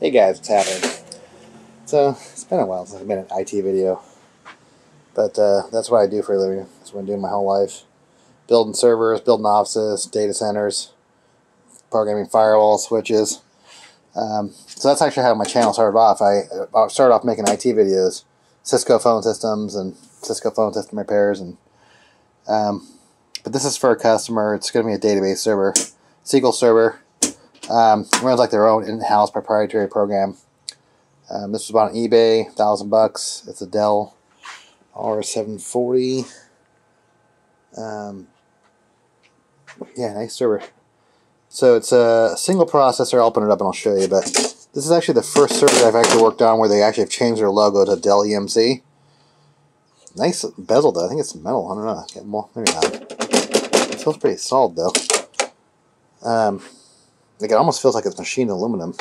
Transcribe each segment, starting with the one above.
Hey guys, what's happening? So, it's been a while since I've been an IT video. But uh, that's what I do for a living. That's what I do my whole life. Building servers, building offices, data centers, programming firewall switches. Um, so that's actually how my channel started off. I, I started off making IT videos, Cisco phone systems and Cisco phone system repairs. and um, But this is for a customer. It's going to be a database server, SQL server. Um, runs like their own in-house proprietary program. Um, this was bought on eBay, thousand bucks. It's a Dell R740. Um, yeah, nice server. So it's a single processor. I'll open it up and I'll show you. But this is actually the first server I've actually worked on where they actually have changed their logo to Dell EMC. Nice bezel though. I think it's metal. I don't know. Well, maybe not. It feels pretty solid though. Um, like it almost feels like it's machined aluminum,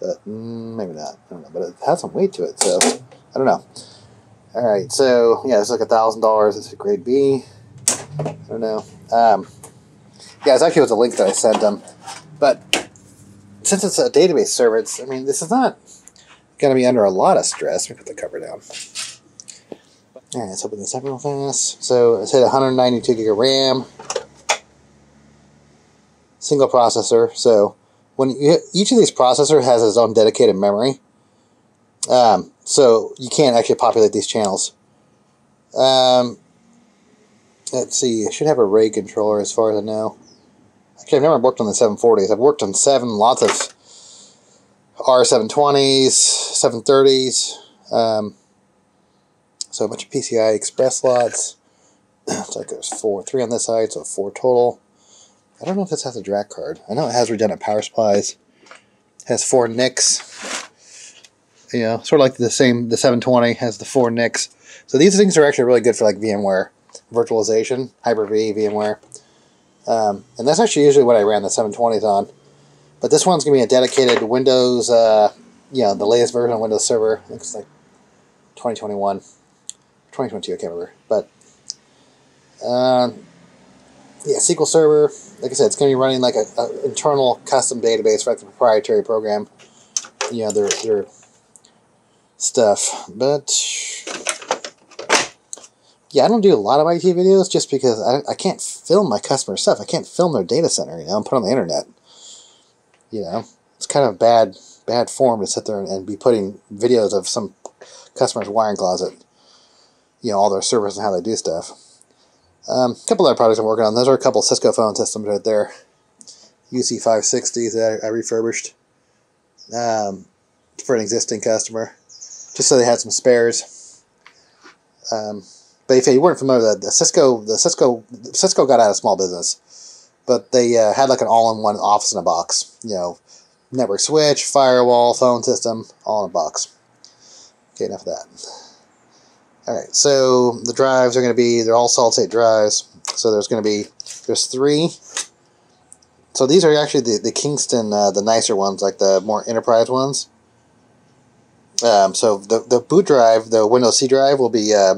but maybe not. I don't know. But it has some weight to it, so I don't know. All right, so yeah, it's like a thousand dollars. It's a grade B. I don't know. Um, yeah, it's actually was a link that I sent them, but since it's a database server, it's I mean this is not going to be under a lot of stress. Let me put the cover down. All right, let's open this up real fast. So it's hit 192 gig of RAM single processor. So when you, each of these processor has its own dedicated memory, um, so you can't actually populate these channels. Um, let's see, I should have a RAID controller as far as I know. Actually, I've never worked on the 740s. I've worked on seven, lots of R720s, 730s. Um, so a bunch of PCI Express slots. It's like there's four, three on this side, so four total. I don't know if this has a DRAC card. I know it has redundant power supplies. Has four NICs. You know, sort of like the same, the 720 has the four NICs. So these things are actually really good for like VMware virtualization, Hyper-V, VMware. Um, and that's actually usually what I ran the 720s on. But this one's going to be a dedicated Windows, uh, you know, the latest version of Windows Server. Looks like 2021. 2022, I can't remember. But, um, yeah, SQL Server, like I said, it's going to be running like a, a, internal custom database for like the proprietary program. You know, their their stuff. But yeah, I don't do a lot of IT videos just because I, I can't film my customer stuff. I can't film their data center, you know, and put on the internet. You know, it's kind of bad bad form to sit there and, and be putting videos of some customer's wiring closet. You know, all their servers and how they do stuff. Um, a couple other products I'm working on. Those are a couple Cisco phone systems right there. UC560s that I, I refurbished um, for an existing customer, just so they had some spares. Um, but if you weren't familiar with that, the Cisco, the Cisco, Cisco got out of small business, but they uh, had like an all-in-one office in a box. You know, network switch, firewall, phone system, all in a box. Okay, enough of that. Alright, so the drives are going to be, they're all solid state drives. So there's going to be, there's three. So these are actually the, the Kingston, uh, the nicer ones, like the more enterprise ones. Um, so the, the boot drive, the Windows C drive will be, uh,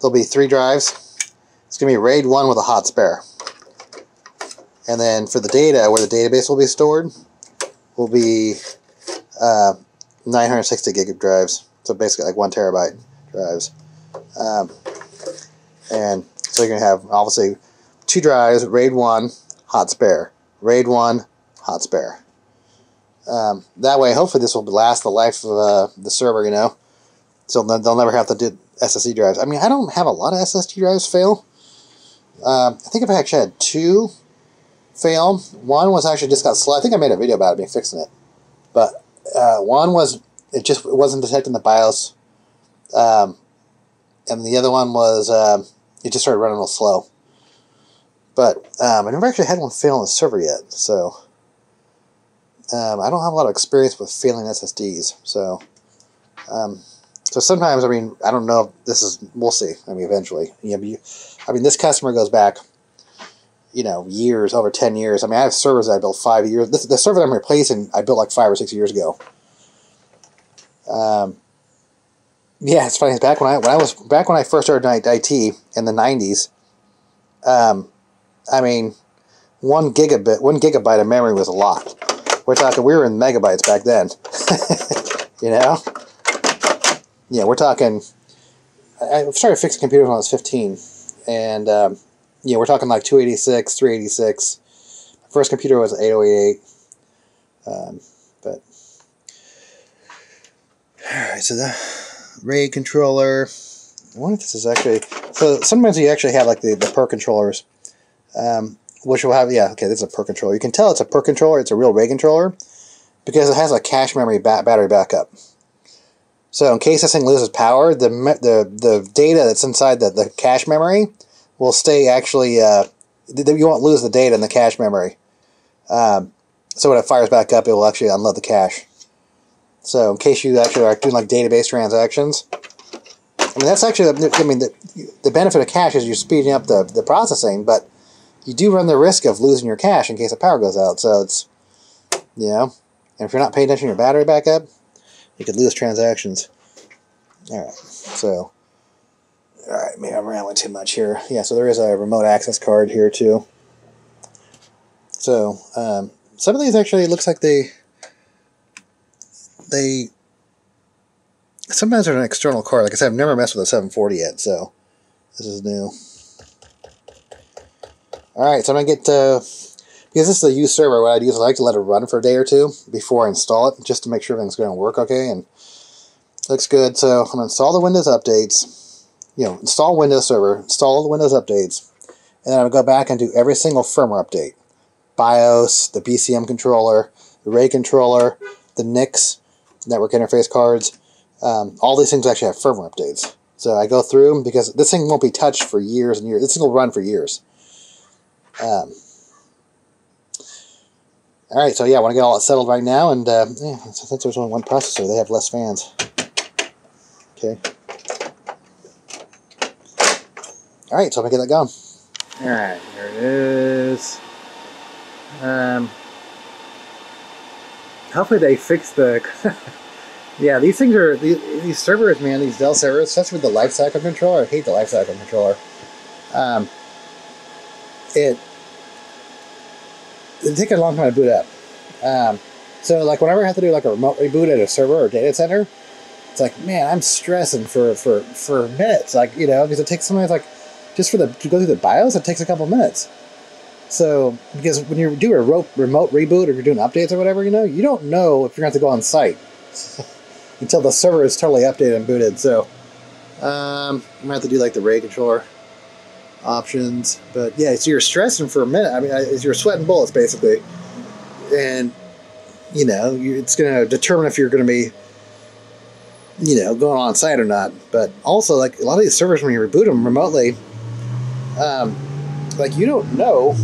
there'll be three drives. It's going to be RAID 1 with a hot spare. And then for the data, where the database will be stored, will be uh, 960 gig drives. So basically like one terabyte drives. Um, and so you're going to have, obviously, two drives, RAID 1, hot spare. RAID 1, hot spare. Um, that way, hopefully this will last the life of uh, the server, you know. So they'll never have to do SSD drives. I mean, I don't have a lot of SSD drives fail. Um, I think if I've actually had two fail. One was actually just got slow. I think I made a video about it, me fixing it. But uh, one was, it just it wasn't detecting the BIOS um, and the other one was um, it just started running a little slow. But um, I never actually had one fail on the server yet, so um, I don't have a lot of experience with failing SSDs. So, um, so sometimes I mean I don't know. If this is we'll see. I mean eventually, yeah. You, I mean this customer goes back, you know, years over ten years. I mean I have servers that I built five years. This, the server I'm replacing I built like five or six years ago. Um, yeah, it's funny. Back when I when I was back when I first started IT in the '90s, um, I mean, one gigabit, one gigabyte of memory was a lot. we're talking we were in megabytes back then. you know? Yeah, we're talking. I started fixing computers when I was 15, and um, yeah, we're talking like 286, 386. My first computer was 8088. Um, but all right, so the RAID controller. I wonder if this is actually. So sometimes you actually have like the the PERC controllers, um, which will have yeah okay this is a PERC controller. You can tell it's a PERC controller. It's a real RAID controller because it has a cache memory ba- battery backup. So in case this thing loses power, the the the data that's inside the, the cache memory will stay actually. Uh, you won't lose the data in the cache memory. Um, so when it fires back up, it will actually unload the cache. So in case you actually are doing like database transactions, I mean that's actually the- I mean the the benefit of cache is you're speeding up the the processing, but you do run the risk of losing your cache in case the power goes out. So it's you know, and if you're not paying attention to your battery backup, you could lose transactions. All right, so all right, maybe I'm rambling too much here. Yeah, so there is a remote access card here too. So um, some of these actually looks like they they sometimes they're an external card. Like I said, I've never messed with a 740 yet, so this is new. All right, so I'm gonna get uh, because this is a used server. What I do is I like to let it run for a day or two before I install it, just to make sure everything's going to work okay and looks good. So I'm gonna install the Windows updates. You know, install Windows Server, install the Windows updates, and then I'm gonna go back and do every single firmware update. BIOS, the BCM controller, the RAID controller, the NICs, network interface cards. Um, all these things actually have firmware updates. So I go through because this thing won't be touched for years and years. This thing will run for years. Um, all right, so yeah, I want to get all that settled right now, and uh, yeah, since there's only one processor, they have less fans. Okay. All right, so I'm gonna get that going. All right, here it is. Um, hopefully they fix the. yeah, these things are these, these servers, man. These Dell servers, especially with the lifecycle controller. I hate the lifecycle controller. Um, it it takes a long time to boot up. Um, so like whenever I have to do like a remote reboot at a server or data center, it's like man, I'm stressing for for for minutes. Like you know, because it takes sometimes like just for the to go through the BIOS, it takes a couple minutes. So because when you do a remote reboot or you're doing updates or whatever, you know, you don't know if you're going to have to go on site until the server is totally updated and booted. So um, I'm gonna have to do like the RAID controller options. But yeah, so you're stressing for a minute. I mean, you're sweating bullets basically, and you know, you, it's going to determine if you're going to be, you know, going on site or not. But also, like a lot of these servers, when you reboot them remotely, um, like you don't know.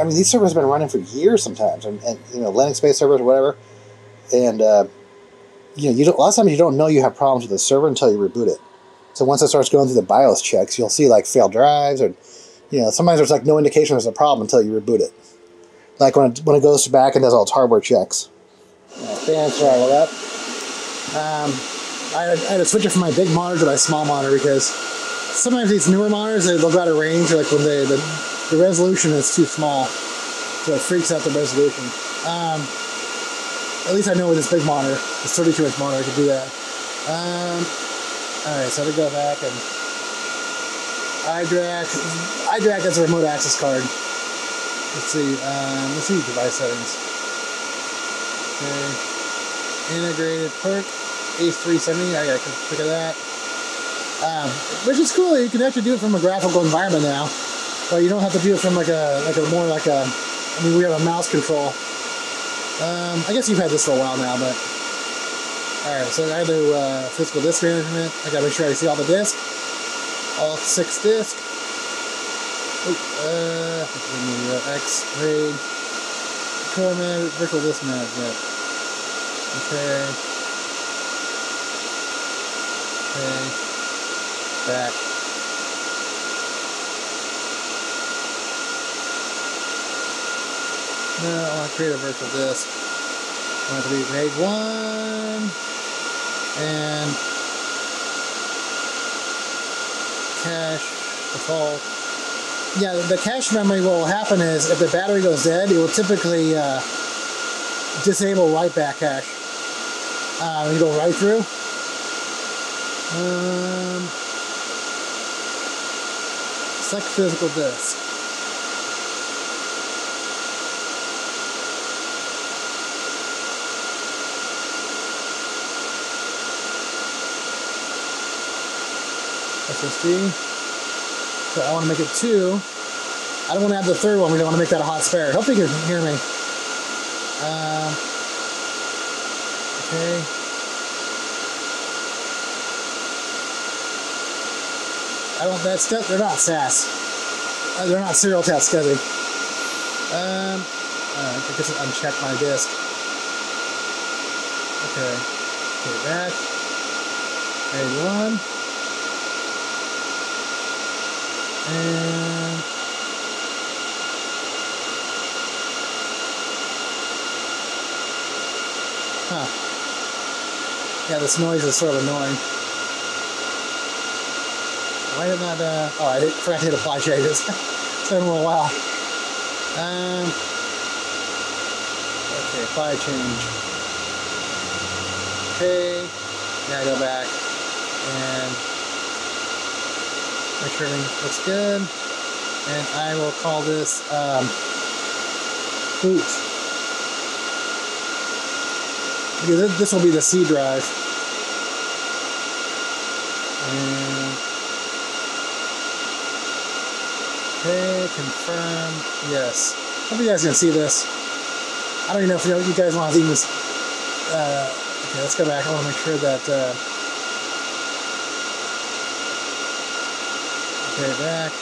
I mean, these servers have been running for years sometimes, and, and you know, Linux-based servers or whatever, and uh, you know, you don't. A lot of times you don't know you have problems with the server until you reboot it. So once it starts going through the BIOS checks, you'll see like failed drives, or you know, sometimes there's like no indication there's a problem until you reboot it. Like when it, when it goes back and does all its hardware checks. Yeah, fan throttle up. Um, I, had, I had to switch it from my big monitor to my small monitor because sometimes these newer monitors they, go out of range, like when they, the the resolution is too small, so it freaks out the resolution. Um, at least I know with this big monitor, this 32 inch monitor, I can do that. Um, Alright, so to go back and iDRAC. iDRAC has a remote access card. Let's see. Um, let's see device settings. Okay. Integrated PERC H370. I got a click of that. Um, which is cool. You can actually do it from a graphical environment now, but you don't have to do it from like a like a more like a. I mean, we have a mouse control. Um, I guess you've had this for a while now, but Alright, so I do uh, physical disk management. I gotta make sure I see all the disk. All six disk. Oh, uh, X RAID. Core man, virtual disk management. Okay. Okay. Back. No, I want to create a virtual disk. I want it to be RAID 1 and cache default. Yeah, the cache memory what will happen is if the battery goes dead, it will typically uh, disable write back cache. Uh, you go right through. Um, select physical disk. SSD. So I want to make it two. I don't want to add the third one. We don't want to make that a hot spare. Hopefully you can hear me. Um, okay. I don't. That's they're not SAS. Uh, they're not serial attached SCSI. Um, uh, I guess uncheck my disk. Okay. Okay, back. A one. And Huh. Yeah, this noise is sort of annoying. Why did not, uh, oh, I didn't forgot to hit apply changes. it's been a little while. Um, okay, apply change. Okay, now I go back and make sure everything looks good. And I will call this um, boot. Because this will be the C drive. Okay, confirm. Yes. Hope you guys can see this. I don't even know if you, guys want to see this. Uh, okay, let's go back. I want to make sure that. Uh, okay, back.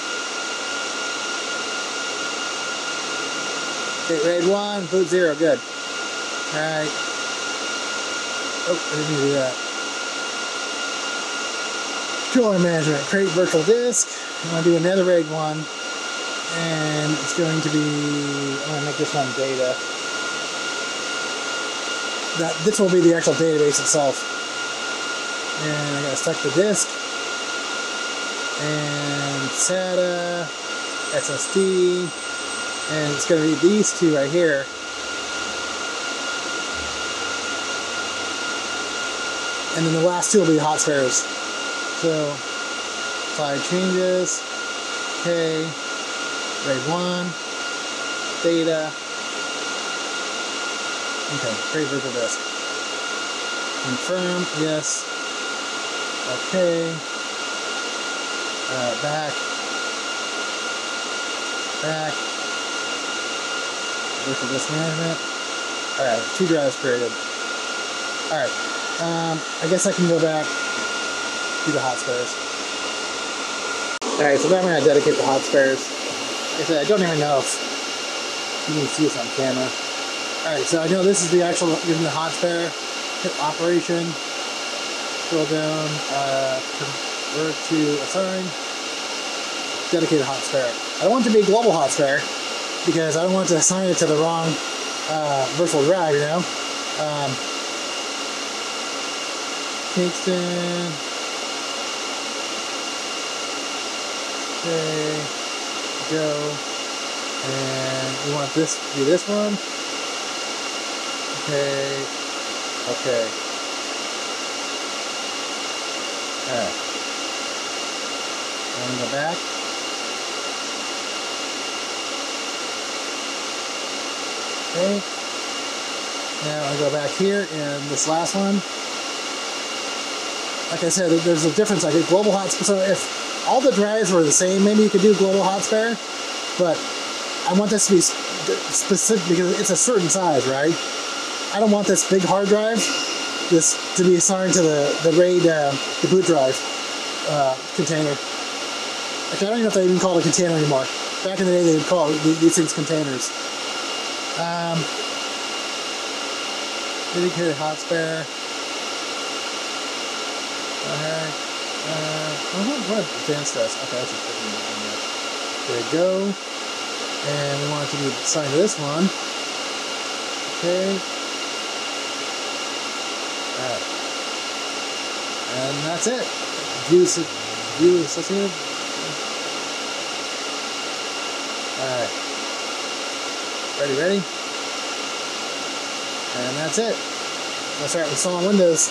Raid one, boot zero, good. Alright. Oh, I didn't do that. Controller management, create virtual disk. I'm to do another RAID one. And it's going to be, I'm to make this one data. That, this will be the actual database itself. And I got to select the disk. And SATA, SSD, and it's going to be these two right here. and then the last two will be hot spares. So, apply changes, okay, RAID 1, data, okay, create virtual disk. Confirm, yes, okay, uh, back, back, virtual disk management. Alright, two drives created. Alright. Um, I guess I can go back to the hot spares. Alright, so now I'm going to dedicate the hot spares. I said, I don't even know if you can see this on camera. Alright, so I know this is the actual using the hot spare. Operation. Scroll down. Uh, convert to a assign. Dedicated hot spare. I don't want it to be a global hot spare because I don't want to assign it to the wrong uh, virtual drive, you know? Um, Kingston. Okay, go. And we want this to be this one. Okay, okay. Alright. And go back. Okay. Now I go back here and this last one like I said, there's a difference. I a global hot spare. So if all the drives were the same, maybe you could do global hot spare. But I want this to be specific because it's a certain size, right? I don't want this big hard drive this to be assigned to the the RAID uh, the boot drive uh, container. Actually, I don't even know if they even call it a container anymore. Back in the day, they would call these things containers. Um, dedicated hot spare. Okay. Uh, what, what advanced does? Okay, that's a different one. There we go. And we want it to be assigned to this one. Okay. Alright. And that's it. View, view associated. Alright. Ready, ready? And that's it. Let's start installing Windows.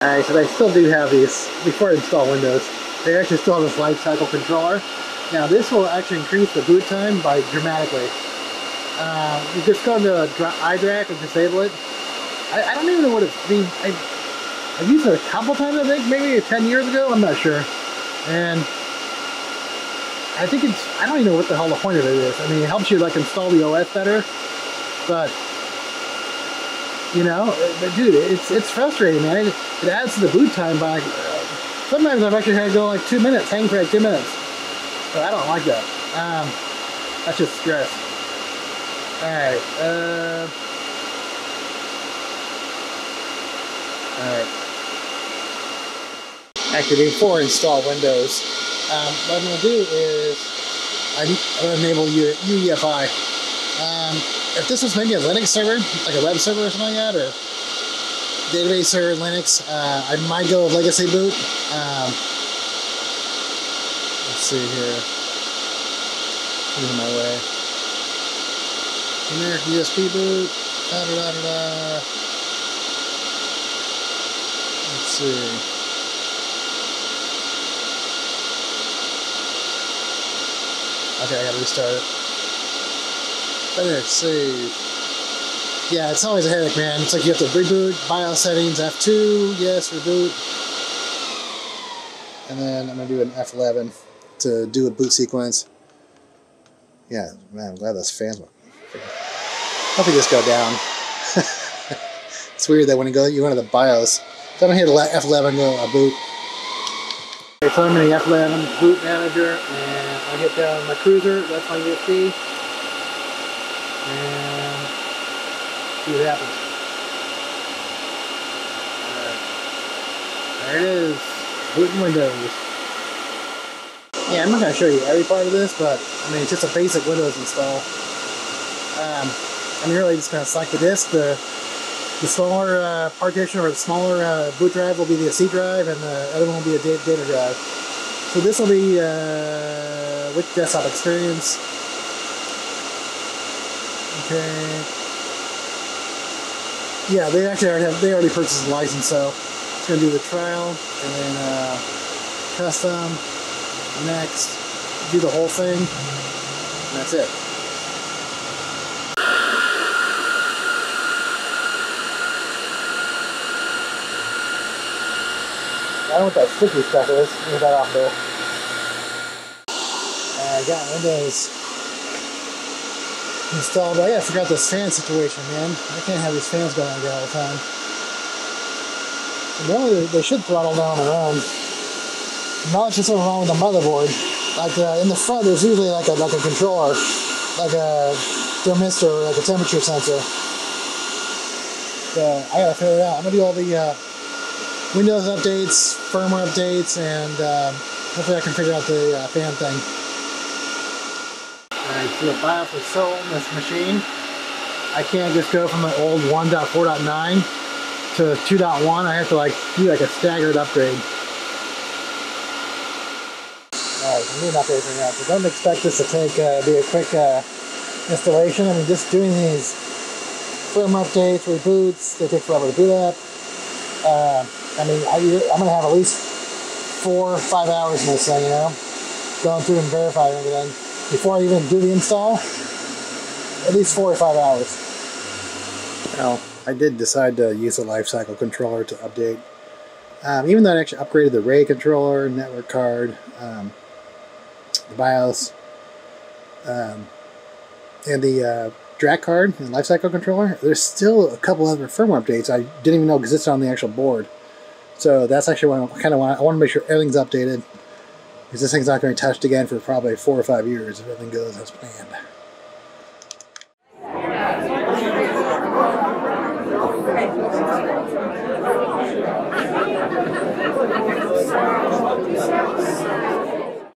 Alright, so they still do have these, before I install Windows, they actually still have this life cycle controller. Now this will actually increase the boot time by dramatically. Uh, you just go into iDRAC and disable it. I, I, don't even know what it means. I, I've used it a couple times, I think, maybe 10 years ago, I'm not sure. And I think it's, I don't even know what the hell the point of it is. I mean, it helps you like install the OS better, but you know, but dude, it's it's frustrating, man. It, it adds to the boot time by, sometimes I've actually had to go like two minutes, hang for like two minutes. But I don't like that. Um, that's just stress. Alright, uh, Alright. Actually, before I install Windows, um, what I'm going to do is I'm going to enable UEFI. Um, if this was maybe a Linux server, like a web server or something like that, or database server Linux, uh, I might go with legacy boot. Um, let's see here. In my way. American USB boot. Da da da da da. Let's see. Okay, I gotta restart it. Let's. Yeah, it's always a headache, man. It's like you have to reboot, BIOS settings, F2, yes, reboot. And then I'm gonna do an F11 to do a boot sequence. Yeah, man, I'm glad those fans were. Hope they just go down. it's weird that when you go, you go into the BIOS, so I don't hit F11 go a boot. Okay, so I'm in the F11 boot manager and I hit down my Cruzer, that's my USB. And see what happens. There it is, booting Windows. Yeah, I'm not going to show you every part of this, but I mean, it's just a basic Windows install. Um, I'm really just going to select the disk, the the smaller uh, partition or the smaller uh, boot drive will be the C drive and the other one will be a data, drive. So this will be uh, with desktop experience. Okay. Yeah, they actually already have, they already purchased the license, so it's to do the trial and then uh, custom, next, do the whole thing, and that's it. I don't know what that sticky stuff is. Leave that off there. And I got Windows installed. I gotta figure out this fan situation, man. I can't have these fans going all the time. Normally they should throttle down around. Not just something wrong with the motherboard. Like uh, in the front, there's usually like a like a controller, like a thermistor, or like a temperature sensor. So I gotta figure it out. I'm gonna do all the uh, Windows updates, firmware updates, and um, hopefully I can figure out the uh, fan thing. Alright, so the BIOS on this machine, I can't just go from the old 1.4.9 to 2.1. I have to like do like a staggered upgrade. Alright, I'm doing upgrades right now, so don't expect this to take uh, be a quick uh, installation. I mean, just doing these firmware updates, reboots, they take forever to boot up. Uh, I mean, I, am going to have at least four or five hours in this thing, you know, going through and verifying everything before I even do the install. At least four or five hours. Well, I did decide to use a lifecycle controller to update. Um, even though I actually upgraded the RAID controller, network card, um, the BIOS, um, and the uh, DRAC card and lifecycle controller, there's still a couple other firmware updates I didn't even know existed on the actual board. So that's actually what I kind of want. I want to make sure everything's updated because this thing's not going to be touched again for probably four or five years if everything goes as planned.